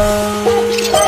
Oh,